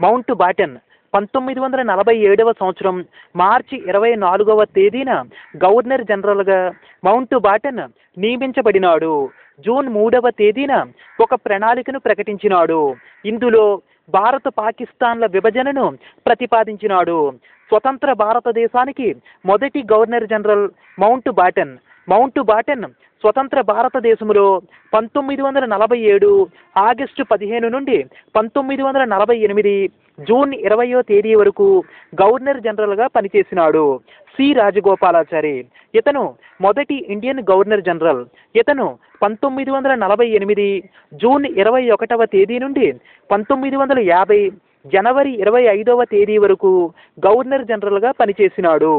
Mount బాటన్ పంతొమ్మిది వందల నలభై ఏడవ సంవత్సరం మార్చి ఇరవై నాలుగవ తేదీన గవర్నర్ జనరల్గా మౌంట్ బాటన్ నియమించబడినాడు. జూన్ మూడవ తేదీన ఒక ప్రణాళికను ప్రకటించినాడు. ఇందులో భారత పాకిస్తాన్ల విభజనను ప్రతిపాదించినాడు. స్వతంత్ర భారతదేశానికి మొదటి governor general Mountbatten. Mountbatten స్వతంత్ర భారతదేశంలో పంతొమ్మిది వందల నలభై ఏడు ఆగస్టు పదిహేను నుండి పంతొమ్మిది వందల నలభై ఎనిమిది జూన్ ఇరవయో తేదీ వరకు గవర్నర్ జనరల్గా పనిచేసినాడు సి రాజగోపాలాచారి. ఇతను మొదటి ఇండియన్ గవర్నర్ జనరల్. ఇతను పంతొమ్మిది వందల నలభై ఎనిమిది జూన్ ఇరవై ఒకటవ తేదీ నుండి పంతొమ్మిది వందల యాభై జనవరి ఇరవై ఐదవ తేదీ వరకు గవర్నర్ జనరల్గా పనిచేసినాడు.